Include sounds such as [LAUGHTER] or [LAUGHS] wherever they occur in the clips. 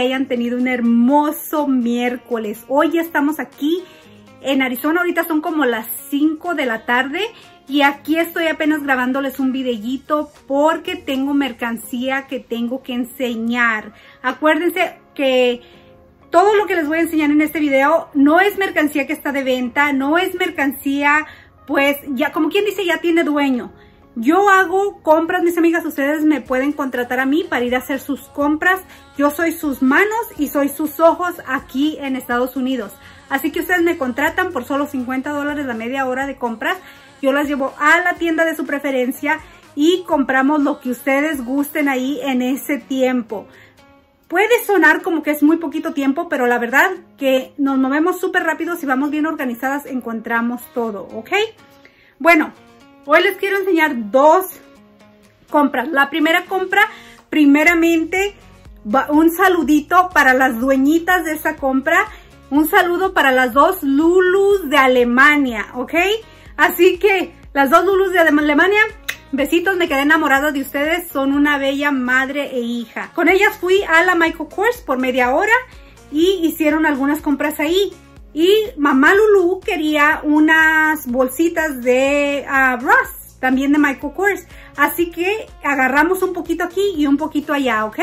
hayan tenido un hermoso miércoles. Hoy estamos aquí en Arizona. Ahorita son como las 5 de la tarde. Y aquí estoy apenas grabándoles un videíto porque tengo mercancía que tengo que enseñar. Acuérdense que todo lo que les voy a enseñar en este video no es mercancía que está de venta, no es mercancía, pues ya como quien dice, ya tiene dueño. Yo hago compras, mis amigas, ustedes me pueden contratar a mí para ir a hacer sus compras. Yo soy sus manos y soy sus ojos aquí en Estados Unidos. Así que ustedes me contratan por solo 50 dólares la media hora de compras. Yo las llevo a la tienda de su preferencia y compramos lo que ustedes gusten ahí en ese tiempo. Puede sonar como que es muy poquito tiempo, pero la verdad que nos movemos súper rápido. Si vamos bien organizadas, encontramos todo, ¿ok? Bueno, Hoy les quiero enseñar dos compras. La primera compra, primeramente, un saludito para las dueñitas de esa compra. Un saludo para las dos Lulus de Alemania, ¿ok? Así que las dos Lulus de Alemania, besitos, me quedé enamorada de ustedes. Son una bella madre e hija. Con ellas fui a la Michael Kors por media hora y hicieron algunas compras ahí. Y mamá Lulu quería unas bolsitas de uh, también de Michael Kors. Así que agarramos un poquito aquí y un poquito allá, ¿ok?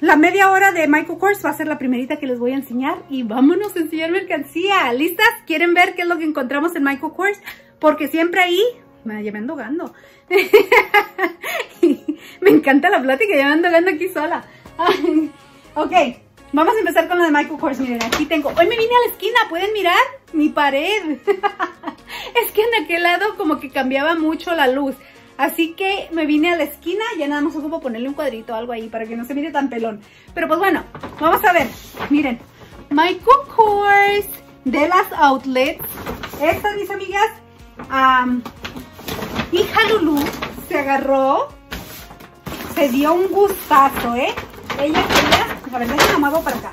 la media hora de Michael Kors va a ser la primerita que les voy a enseñar. Y vámonos a enseñar mercancía. ¿Listas? ¿Quieren ver qué es lo que encontramos en Michael Kors? Porque siempre ahí... Me, ya me ando gando. [LAUGHS] me encanta la plática, ya me ando gando aquí sola. [LAUGHS] ok. Vamos a empezar con la de Michael Kors. Miren, aquí tengo. Hoy me vine a la esquina. ¿Pueden mirar? Mi pared. [LAUGHS] es que en aquel lado como que cambiaba mucho la luz. Así que me vine a la esquina. Ya nada más ocupo ponerle un cuadrito o algo ahí para que no se mire tan pelón. Pero pues bueno, vamos a ver. Miren. Michael Kors de las outlets. Estas, mis amigas. hija Lulu se agarró. Se dio un gustazo, ¿eh? Ella quería, a ver, déjenme hago para acá.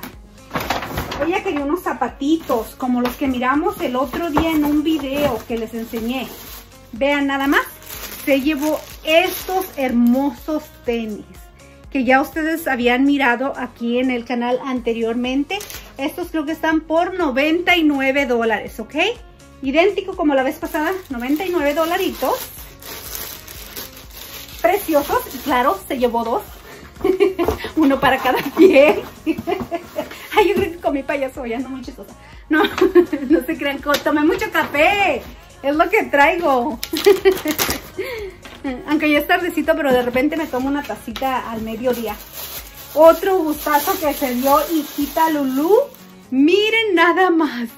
Ella quería unos zapatitos, como los que miramos el otro día en un video que les enseñé. Vean nada más, se llevó estos hermosos tenis que ya ustedes habían mirado aquí en el canal anteriormente. Estos creo que están por 99 dólares, ¿ok? Idéntico como la vez pasada, 99 dolaritos. Preciosos, claro, se llevó dos. [LAUGHS] Uno para cada pie. [LAUGHS] Ay, yo creo que comí payaso, ya no muy chistosa. No, [LAUGHS] no se crean, tomé mucho café. Es lo que traigo. Aunque ya es tardecito, pero de repente me tomo una tacita al mediodía. Otro gustazo que se dio hijita Lulu. Miren nada más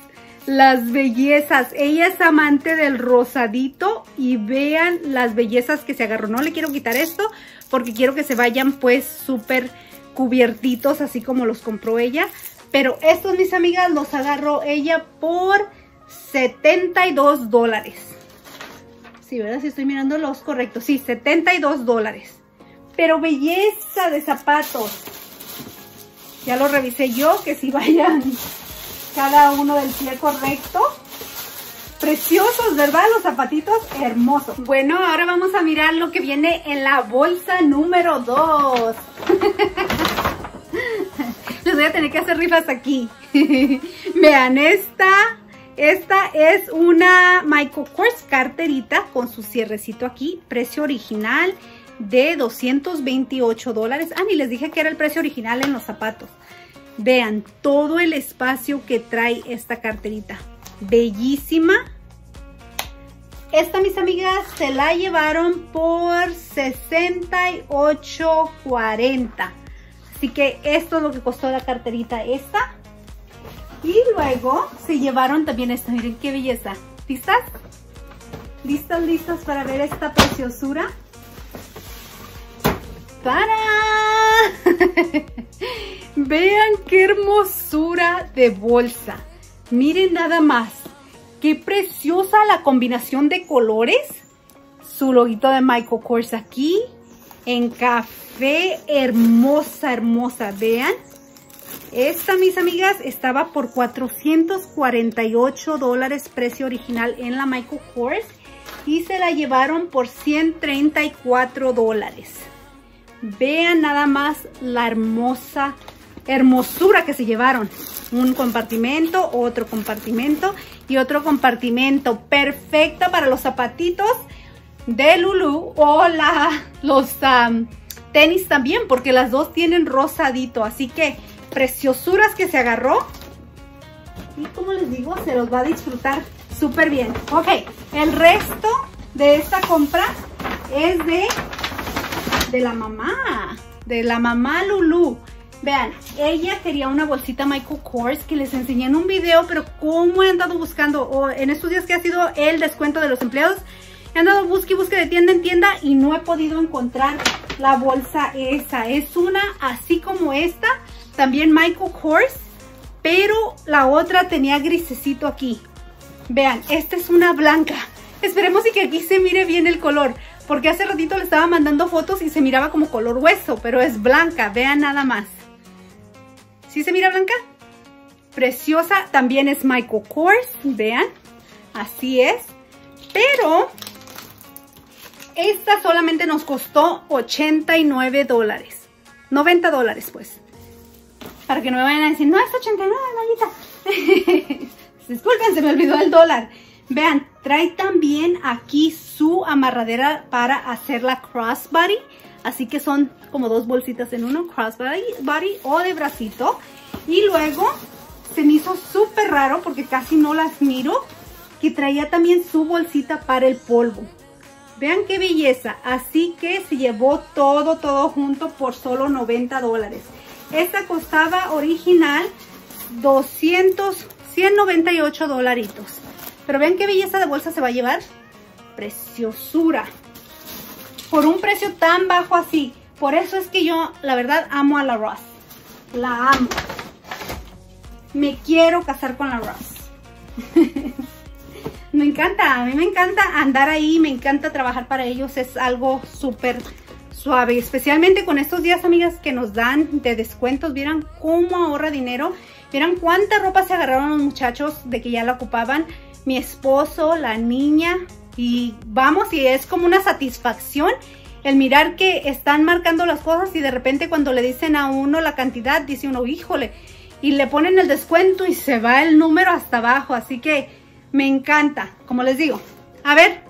las bellezas. Ella es amante del rosadito y vean las bellezas que se agarró. No le quiero quitar esto porque quiero que se vayan pues súper cubiertitos así como los compró ella. Pero estos, mis amigas, los agarró ella por 72 dólares. Sí, ¿verdad? Si estoy mirando los correctos. Sí, 72 dólares. Pero belleza de zapatos. Ya lo revisé yo, que si vayan cada uno del pie correcto. Preciosos, ¿verdad? Los zapatitos hermosos. Bueno, ahora vamos a mirar lo que viene en la bolsa número 2. [LAUGHS] Les voy a tener que hacer rifas aquí. [LAUGHS] Vean, esta, esta es una Michael Kors carterita con su cierrecito aquí. Precio original de 228 dólares. Ah, ni les dije que era el precio original en los zapatos. Vean todo el espacio que trae esta carterita. Bellísima. Esta, mis amigas, se la llevaron por $68.40. Así que esto es lo que costó la carterita esta. Y luego se llevaron también esta. Miren qué belleza. ¿Listas? ¿Listas, listas para ver esta preciosura? ¡Para! [LAUGHS] Vean qué hermosura de bolsa. Miren nada más. Qué preciosa la combinación de colores. Su loguito de Michael Kors aquí. En café. Hermosa, hermosa. Vean. Esta, mis amigas, estaba por 448 dólares precio original en la Michael Kors. y se la llevaron por 134 dólares. Vean nada más la hermosa hermosura que se llevaron. Un compartimento, otro compartimento y otro compartimento. Perfecta para los zapatitos de Lulu o los tenis también porque las dos tienen rosadito. Así que preciosuras que se agarró. Y como les digo, se los va a disfrutar súper bien. Ok, el resto de esta compra es de, de la mamá. De la mamá Lulu. Vean, ella quería una bolsita Michael Kors que les enseñé en un video, pero como he andado buscando, o en estos días que ha sido el descuento de los empleados, he andado busque y busque de tienda en tienda y no he podido encontrar la bolsa esa. Es una así como esta, también Michael Kors, pero la otra tenía grisecito aquí. Vean, esta es una blanca. Esperemos y que aquí se mire bien el color, porque hace ratito le estaba mandando fotos y se miraba como color hueso, pero es blanca, vean nada más. ¿Sí se mira blanca? Preciosa, también es Michael Kors, vean, así es. Pero esta solamente nos costó 89 dólares. 90 dólares, pues. Para que no me vayan a decir, no, es 89, Mayita. [LAUGHS] Disculpen, se me olvidó el dólar. Vean, trae también aquí su amarradera para hacer la crossbody. Así que son como dos bolsitas en uno, crossbody body o de bracito. Y luego se me hizo súper raro porque casi no las miro. Que traía también su bolsita para el polvo. Vean qué belleza. Así que se llevó todo, todo junto por solo 90 dólares. Esta costaba original 200, 198 dolaritos. Pero vean qué belleza de bolsa se va a llevar. Preciosura. Por un precio tan bajo así. Por eso es que yo, la verdad, amo a la Ross. La amo. Me quiero casar con la Ross. [LAUGHS] me encanta, a mí me encanta andar ahí, me encanta trabajar para ellos. Es algo súper suave. Especialmente con estos días, amigas, que nos dan de descuentos. Vieran cómo ahorra dinero. Vieran cuánta ropa se agarraron los muchachos de que ya la ocupaban. Mi esposo, la niña. Y vamos, y es como una satisfacción el mirar que están marcando las cosas y de repente cuando le dicen a uno la cantidad, dice uno, híjole, y le ponen el descuento y se va el número hasta abajo. Así que me encanta, como les digo. A ver,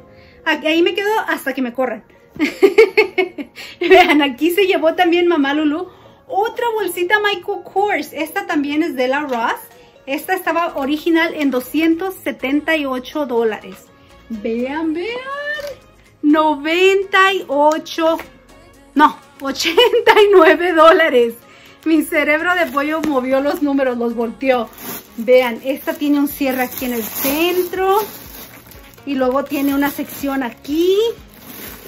ahí me quedo hasta que me corran. [LAUGHS] Vean, aquí se llevó también mamá Lulu otra bolsita Michael Kors. Esta también es de la Ross. Esta estaba original en 278 dólares. Vean, vean. 98, no, 89 dólares. Mi cerebro de pollo movió los números, los volteó. Vean, esta tiene un cierre aquí en el centro. Y luego tiene una sección aquí.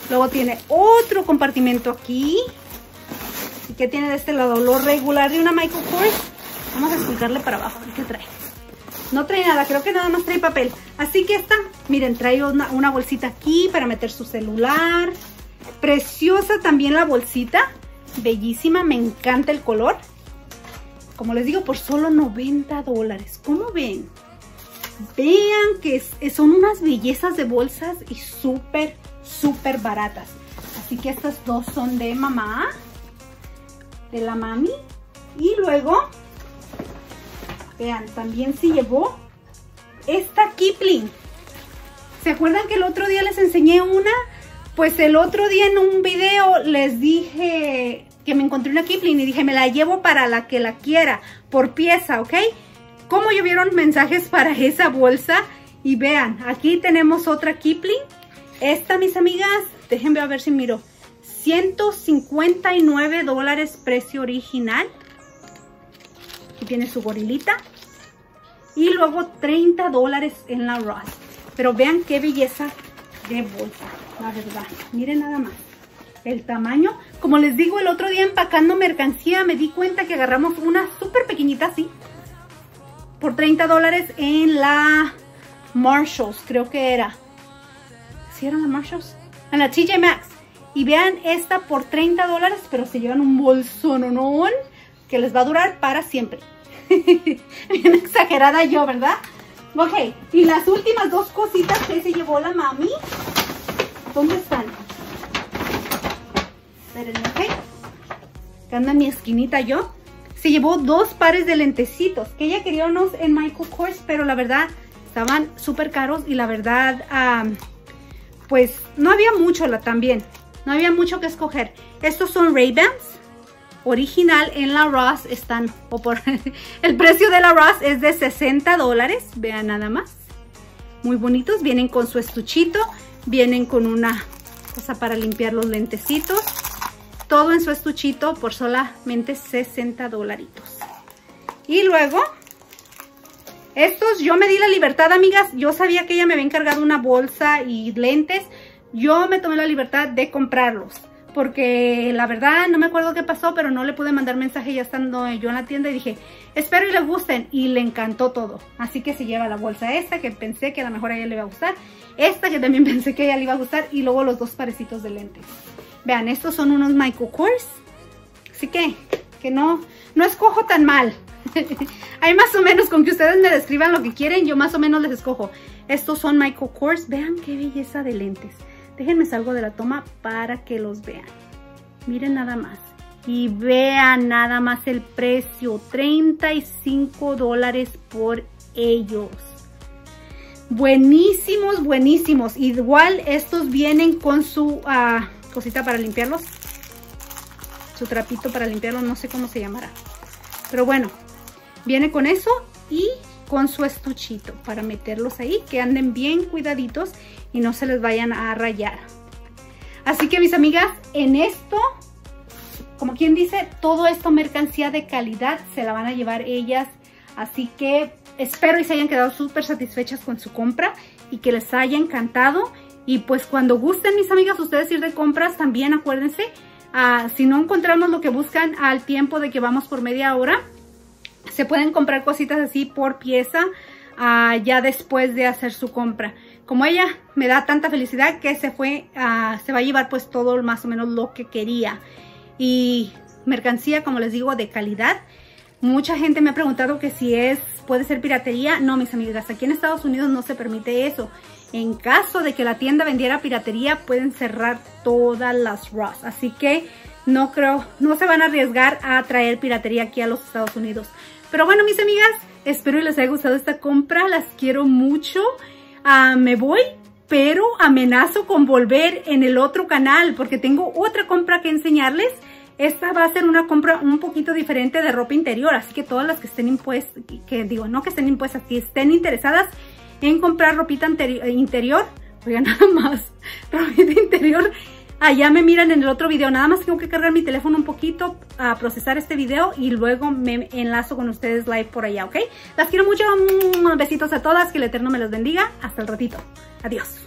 Luego tiene otro compartimento aquí. ¿Y qué tiene de este lado? Lo regular de una Michael Kors. Vamos a explicarle para abajo, a ver qué trae. No trae nada, creo que nada más trae papel. Así que esta, miren, trae una, bolsita aquí para meter su celular. Preciosa también la bolsita. Bellísima, me encanta el color. Como les digo, por solo 90 dólares. ¿Cómo ven? Vean que son unas bellezas de bolsas y súper, súper baratas. Así que estas dos son de mamá, de la mami. Y luego, vean, también se llevó esta Kipling. ¿Se acuerdan que el otro día les enseñé una? Pues el otro día en un video les dije que me encontré una Kipling y dije, me la llevo para la que la quiera, por pieza, ¿ok? Como llovieron mensajes [LAUGHS] para esa bolsa. Y vean, aquí tenemos otra Kipling. Esta, mis amigas, déjenme a ver si miro. 159 dólares precio original. Aquí tiene su gorilita. Y luego 30 dólares en la Ross. Pero vean qué belleza de bolsa, la verdad. Miren nada más el tamaño. Como les digo, el otro día empacando mercancía me di cuenta que agarramos una súper pequeñita así. Por 30 dólares en la Marshalls, creo que era. ¿Sí era la Marshalls? En la TJ Maxx. Y vean esta por 30 dólares, pero se llevan un bolso que les va a durar para siempre. [LAUGHS] Bien exagerada yo, ¿verdad? Ok, y las últimas dos cositas que se llevó la mami, ¿dónde están? Espérenme, ok. Acá anda mi esquinita yo. Se llevó dos pares de lentecitos, que ella quería unos en Michael Kors, pero la verdad estaban súper caros y la verdad, pues no había mucho la, también. No había mucho que escoger. Estos son Ray-Bans original en la Ross están, o por [LAUGHS] el precio de la Ross es de 60 dólares, vean nada más. Muy bonitos, vienen con su estuchito, vienen con una cosa para limpiar los lentecitos. Todo en su estuchito por solamente 60 dolaritos. Y luego, estos yo me di la libertad, amigas. Yo sabía que ella me había encargado una bolsa y lentes. Yo me tomé la libertad de comprarlos porque la verdad no me acuerdo qué pasó, pero no le pude mandar mensaje ya estando yo en la tienda y dije, espero y le gusten y le encantó todo. Así que se lleva la bolsa esta que pensé que a lo mejor a ella le iba a gustar, esta que también [LAUGHS] pensé que a ella le iba a gustar y luego los dos parecitos de lentes. Vean, estos son unos Michael Kors, así que, que no, no escojo tan mal. [LAUGHS] Hay más o menos, con que ustedes me describan lo que quieren, yo más o menos les escojo. Estos son Michael Kors, vean qué belleza de lentes. Déjenme salgo de la toma para que los vean. Miren nada más. Y vean nada más el precio. 35 dólares por ellos. Buenísimos, buenísimos. Igual estos vienen con su ah, cosita para limpiarlos. Su trapito para limpiarlos. No sé cómo se llamará. Pero bueno, viene con eso y con su estuchito para meterlos ahí. Que anden bien cuidaditos y no se les vayan a rayar. Así que mis amigas, en esto, como quien dice, todo esto mercancía de calidad se la van a llevar ellas. Así que espero y se hayan quedado súper satisfechas con su compra y que les haya encantado. Y pues cuando gusten mis amigas ustedes ir de compras también acuérdense, uh, si no encontramos lo que buscan al tiempo de que vamos por media hora, se pueden comprar cositas así por pieza uh, ya después de hacer su compra como ella me da tanta felicidad que se fue, a, se va a llevar pues todo más o menos lo que quería. Y mercancía, como les digo, de calidad. Mucha gente me ha preguntado que si es, puede ser piratería. No, mis amigas, aquí en Estados Unidos no se permite eso. En caso de que la tienda vendiera piratería, pueden cerrar todas las ROS. Así que no creo, no se van a arriesgar a traer piratería aquí a los Estados Unidos. Pero bueno, mis amigas, espero les haya gustado esta compra. Las quiero mucho. Ah, me voy, pero amenazo con volver en el otro canal porque tengo otra compra que enseñarles. Esta va a ser una compra un poquito diferente de ropa interior, así que todas las que estén impuestas, que digo, no que estén impuestas, que estén interesadas en comprar ropita interior, oigan [LAUGHS] nada más, ropita interior, allá me miran en el otro video, nada más tengo que cargar mi teléfono un poquito a procesar este video y luego me enlazo con ustedes live por allá, ¿ok? Las quiero mucho, besitos a todas, que el Eterno me los bendiga, hasta el ratito, adiós.